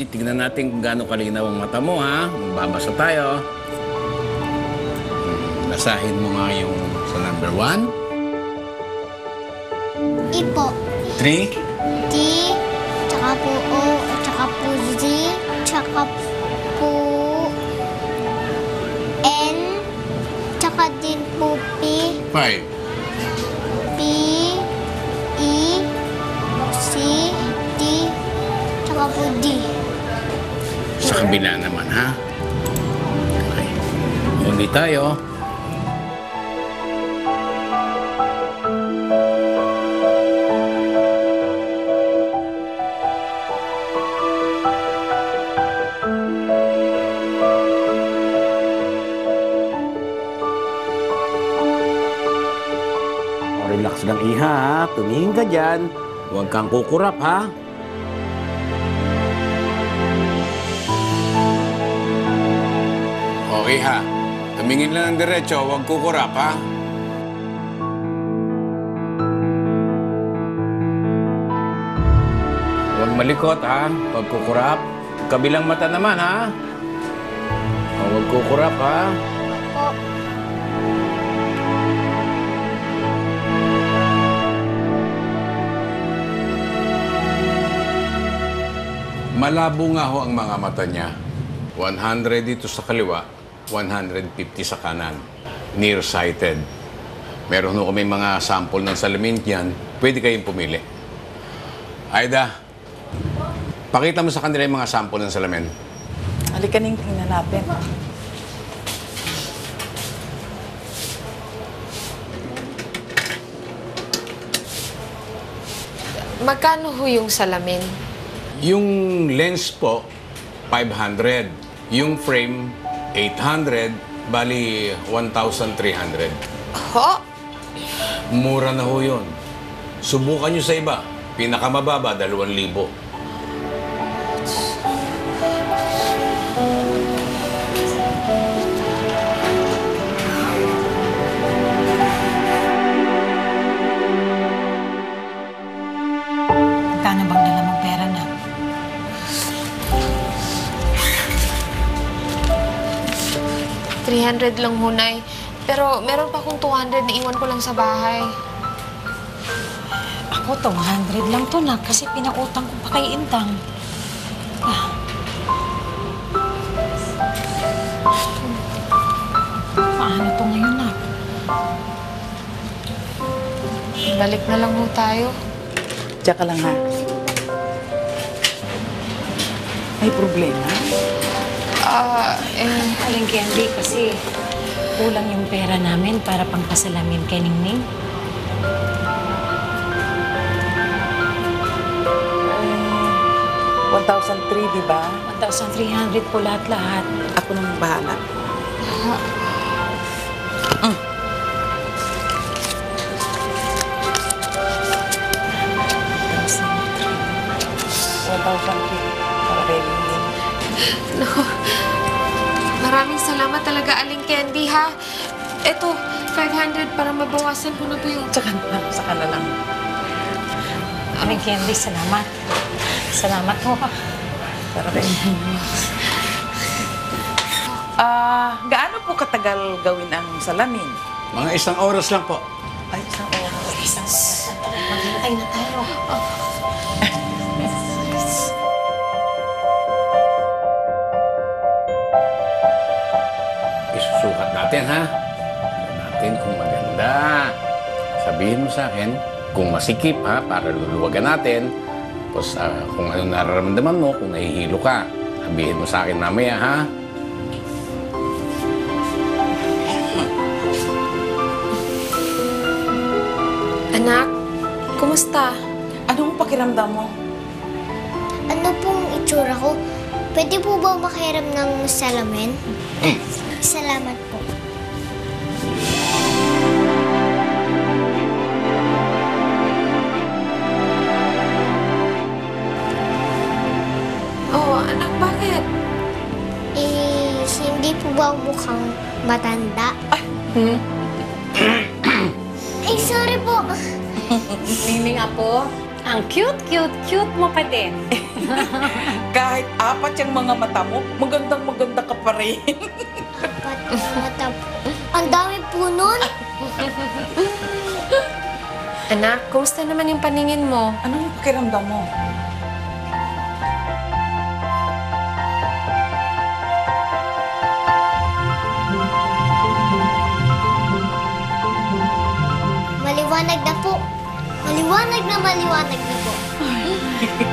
titignan natin kung gaano kalinaw ang mata mo, ha? Magbabasa tayo. Hmm, Basahin mo nga yung sa number one. Ipo. Three. D, tsaka po O, tsaka po Z, tsaka po N, tsaka din po P, Five. P, E, C, D, tsaka po D. Sa kabila naman, ha? Okay. Uli tayo. Relax lang, iha, ha? Tumingin ka dyan. Huwag kang kukurap, ha? Okay ha. Tumingin lang ng diretso, huwag kukurap ha. Huwag malikot ha, huwag kukurap. Kabilang mata naman ha. O, Huwag kukurap ha. Malabo nga ho ang mga mata niya. 100 dito sa kaliwa, 150 sa kanan. Nearsighted. Meron ho kami mga sample ng salamin niyan. Pwede kayong pumili. Aida, pakita mo sa kanila yung mga sample ng salamin. Halika ning tingnan natin. Magkano ho yung salamin? Yung lens po, 500. Yung frame, 800. Bali, 1,300. Ho? Mura na ho yun. Subukan nyo sa iba. Pinakamababa, 2,000. $300 lang hunay. Pero meron pa akong 200 na iwan ko lang sa bahay. Ako, 200 lang to na kasi pinautang ko pa kay Intang. Ah. Paano to ngayon na? Balik na lang ho tayo. Tsaka lang ha. May problema? Ah, eh, Aling Candy kasi kulang yung pera namin para pangpasalamin kay Ningning. Eh, 1,003, di ba? 1,300 po lahat-lahat. Ako nang bahala. Mm. One thousand. Para kay Lingling. maraming salamat talaga, Aling Candy, ha? Eto, 500 para mabawasan ko na po yung... Tsaka na lang, saka na lang. Aling Candy, salamat. Salamat po. Para kay Ah, gaano po katagal gawin ang salamin? Mga isang oras lang po. Ay, isang oras. Isang oras. Maghintay na tayo. Isusukat natin, ha? Tingnan natin kung maganda. Sabihin mo sa akin kung masikip, ha? Para luluwagan natin. Tapos ah, kung ano nararamdaman mo, kung nahihilo ka, sabihin mo sa akin mamaya, ha? Anak, kumusta? Anong pakiramdam mo? ano pong itsura ko? Pwede po ba makiram ng salamin? Salamat anak, bakit? Eh, hindi po ba mukhang matanda? Hmm? Ay, sorry po. Ningning, apo. Ang cute, cute, cute mo pa din. Kahit apat yung mga mata mo, magandang maganda ka pa rin. Apat na mata. Ang dami po nun. Anak, kumusta naman yung paningin mo? Anong pakiramdam mo? Maliwanag na po. Maliwanag na maliwanag na po.